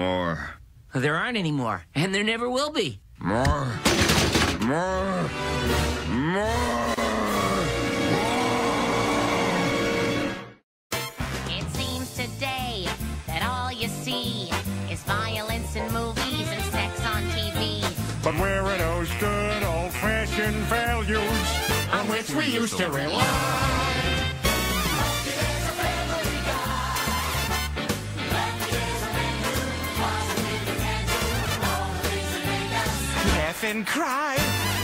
More. There aren't any more, and there never will be. More. More. More. It seems today that all you see is violence in movies and sex on TV. But where are those good old-fashioned values on which we used to rely? Laugh and cry.